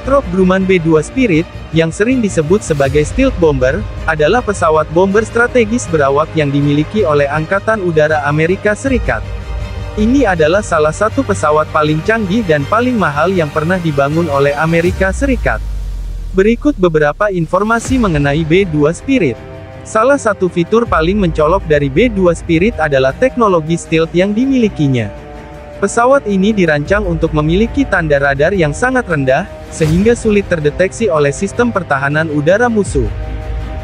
Northrop Grumman B-2 Spirit, yang sering disebut sebagai stealth bomber, adalah pesawat bomber strategis berawak yang dimiliki oleh Angkatan Udara Amerika Serikat. Ini adalah salah satu pesawat paling canggih dan paling mahal yang pernah dibangun oleh Amerika Serikat. Berikut beberapa informasi mengenai B-2 Spirit. Salah satu fitur paling mencolok dari B-2 Spirit adalah teknologi stealth yang dimilikinya. Pesawat ini dirancang untuk memiliki tanda radar yang sangat rendah, sehingga sulit terdeteksi oleh sistem pertahanan udara musuh.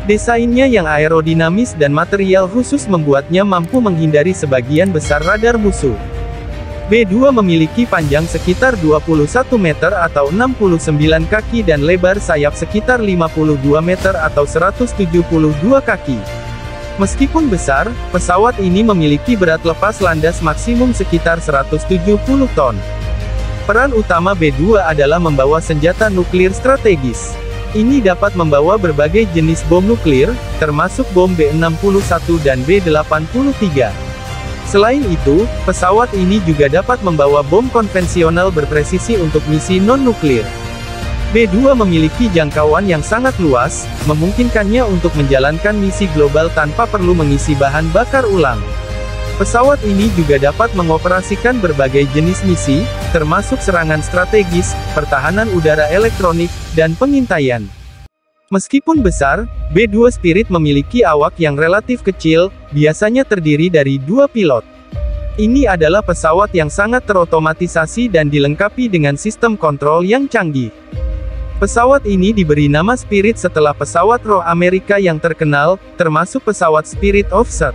Desainnya yang aerodinamis dan material khusus membuatnya mampu menghindari sebagian besar radar musuh. B2 memiliki panjang sekitar 21 meter atau 69 kaki dan lebar sayap sekitar 52 meter atau 172 kaki. Meskipun besar, pesawat ini memiliki berat lepas landas maksimum sekitar 170 ton. Peran utama B-2 adalah membawa senjata nuklir strategis. Ini dapat membawa berbagai jenis bom nuklir, termasuk bom B-61 dan B-83. Selain itu, pesawat ini juga dapat membawa bom konvensional berpresisi untuk misi non-nuklir. B-2 memiliki jangkauan yang sangat luas, memungkinkannya untuk menjalankan misi global tanpa perlu mengisi bahan bakar ulang. Pesawat ini juga dapat mengoperasikan berbagai jenis misi, termasuk serangan strategis, pertahanan udara elektronik, dan pengintaian. Meskipun besar, B-2 Spirit memiliki awak yang relatif kecil, biasanya terdiri dari dua pilot. Ini adalah pesawat yang sangat terotomatisasi dan dilengkapi dengan sistem kontrol yang canggih. Pesawat ini diberi nama Spirit setelah pesawat roh Amerika yang terkenal, termasuk pesawat Spirit of St.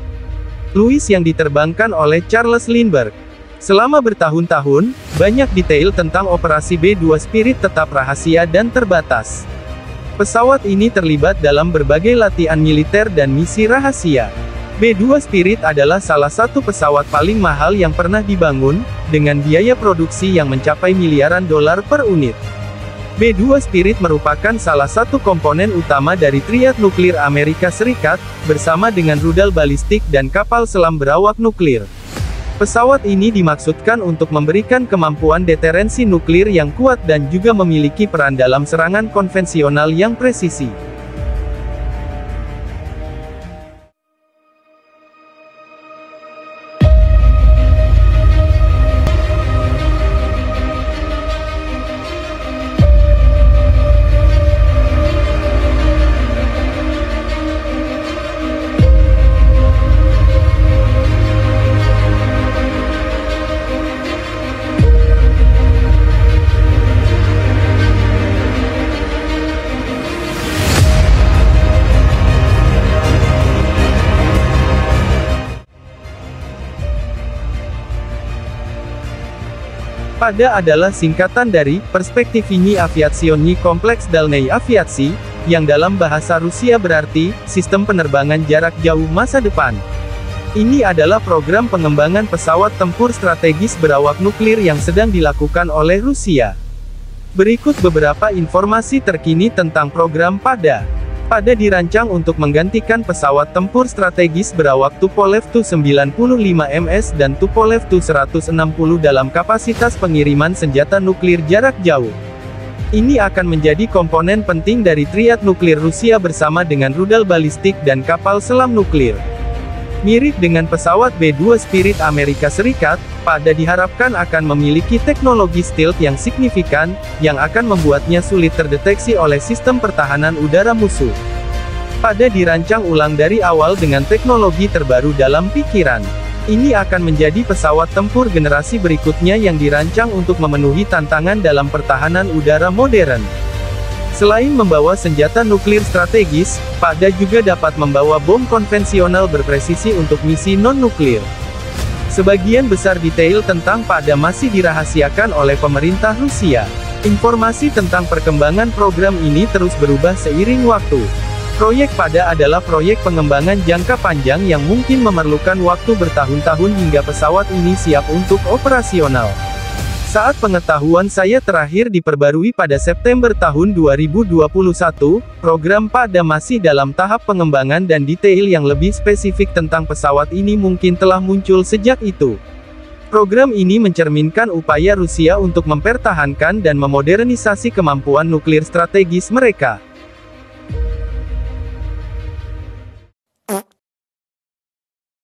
Louis yang diterbangkan oleh Charles Lindbergh. Selama bertahun-tahun, banyak detail tentang operasi B-2 Spirit tetap rahasia dan terbatas. Pesawat ini terlibat dalam berbagai latihan militer dan misi rahasia. B-2 Spirit adalah salah satu pesawat paling mahal yang pernah dibangun, dengan biaya produksi yang mencapai miliaran dolar per unit. B-2 Spirit merupakan salah satu komponen utama dari triad nuklir Amerika Serikat, bersama dengan rudal balistik dan kapal selam berawak nuklir. Pesawat ini dimaksudkan untuk memberikan kemampuan deterensi nuklir yang kuat dan juga memiliki peran dalam serangan konvensional yang presisi. PADA adalah singkatan dari Perspektivní Aviacionni Kompleks Dalnej Aviasi, yang dalam bahasa Rusia berarti Sistem Penerbangan Jarak Jauh Masa Depan. Ini adalah program pengembangan pesawat tempur strategis berawak nuklir yang sedang dilakukan oleh Rusia. Berikut beberapa informasi terkini tentang program PADA. PADA dirancang untuk menggantikan pesawat tempur strategis berawak Tupolev Tu-95MS dan Tupolev Tu-160 dalam kapasitas pengiriman senjata nuklir jarak jauh. Ini akan menjadi komponen penting dari triad nuklir Rusia bersama dengan rudal balistik dan kapal selam nuklir. Mirip dengan pesawat B-2 Spirit Amerika Serikat, PADA diharapkan akan memiliki teknologi stealth yang signifikan, yang akan membuatnya sulit terdeteksi oleh sistem pertahanan udara musuh. PADA dirancang ulang dari awal dengan teknologi terbaru dalam pikiran. Ini akan menjadi pesawat tempur generasi berikutnya yang dirancang untuk memenuhi tantangan dalam pertahanan udara modern. Selain membawa senjata nuklir strategis, PADA juga dapat membawa bom konvensional berpresisi untuk misi non-nuklir. Sebagian besar detail tentang PADA masih dirahasiakan oleh pemerintah Rusia. Informasi tentang perkembangan program ini terus berubah seiring waktu. Proyek PADA adalah proyek pengembangan jangka panjang yang mungkin memerlukan waktu bertahun-tahun hingga pesawat ini siap untuk operasional. Saat pengetahuan saya terakhir diperbarui pada September tahun 2021, program PADA masih dalam tahap pengembangan dan detail yang lebih spesifik tentang pesawat ini mungkin telah muncul sejak itu. Program ini mencerminkan upaya Rusia untuk mempertahankan dan memodernisasi kemampuan nuklir strategis mereka.